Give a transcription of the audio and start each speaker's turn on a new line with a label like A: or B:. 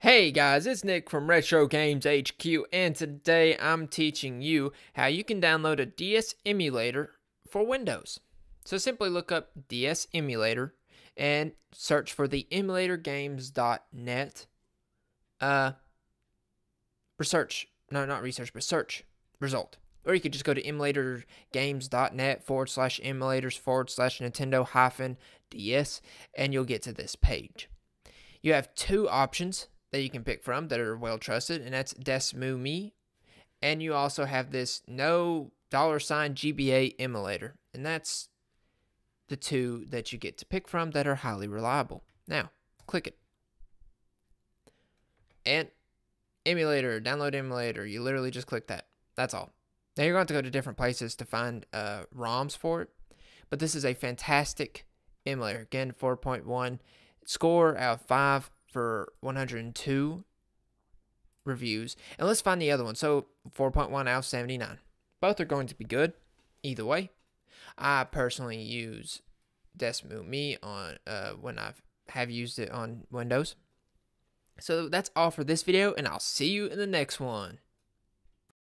A: Hey guys, it's Nick from Retro Games HQ, and today I'm teaching you how you can download a DS emulator for Windows. So simply look up DS emulator and search for the emulatorgames.net uh research no not research but search result. Or you could just go to emulatorgames.net forward slash emulators forward slash nintendo hyphen ds and you'll get to this page. You have two options that you can pick from that are well trusted, and that's DeSmuME. And you also have this no dollar sign GBA emulator, and that's the two that you get to pick from that are highly reliable. Now, click it. And emulator, download emulator. You literally just click that. That's all. Now you're going to, have to go to different places to find uh, ROMs for it, but this is a fantastic emulator. Again, 4.1 score out of 5 for 102 reviews. And let's find the other one. So 4.1 out of 79. Both are going to be good either way. I personally use DeSmuME on uh, when I have used it on Windows. So that's all for this video, and I'll see you in the next one.